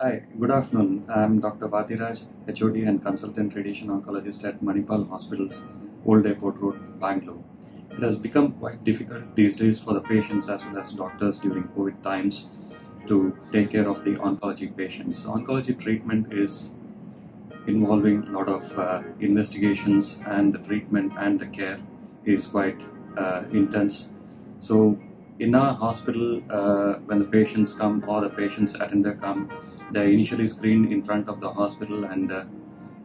Hi, good afternoon. I'm Dr. Vadiraj, HOD and consultant radiation oncologist at Manipal Hospitals, Old Airport Road, Bangalore. It has become quite difficult these days for the patients as well as doctors during COVID times to take care of the oncology patients. Oncology treatment is involving a lot of uh, investigations and the treatment and the care is quite uh, intense. So in our hospital, uh, when the patients come or the patient's attender come, they initially screened in front of the hospital and uh,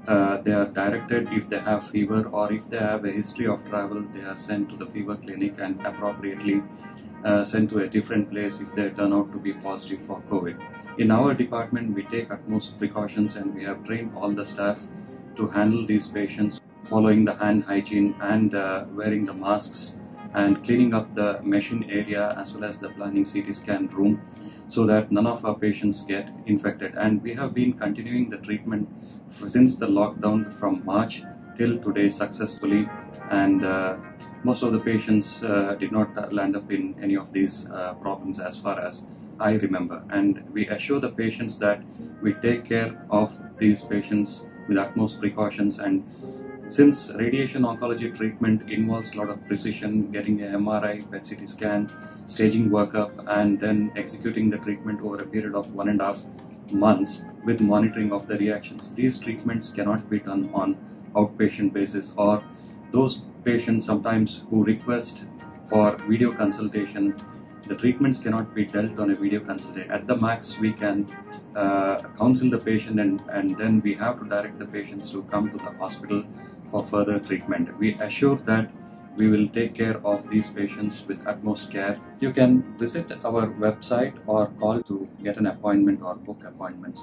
uh, they are directed if they have fever or if they have a history of travel, they are sent to the fever clinic and appropriately uh, sent to a different place if they turn out to be positive for COVID. In our department, we take utmost precautions and we have trained all the staff to handle these patients, following the hand hygiene and uh, wearing the masks and cleaning up the machine area as well as the planning CT scan room so that none of our patients get infected. And we have been continuing the treatment since the lockdown from March till today successfully. And uh, most of the patients uh, did not land up in any of these uh, problems as far as I remember. And we assure the patients that we take care of these patients with utmost precautions and since radiation oncology treatment involves a lot of precision, getting a MRI, PET CT scan, staging workup, and then executing the treatment over a period of one and a half months with monitoring of the reactions. These treatments cannot be done on outpatient basis or those patients sometimes who request for video consultation the treatments cannot be dealt on a video consultation. At the max, we can uh, counsel the patient and, and then we have to direct the patients to come to the hospital for further treatment. We assure that we will take care of these patients with utmost care. You can visit our website or call to get an appointment or book appointments.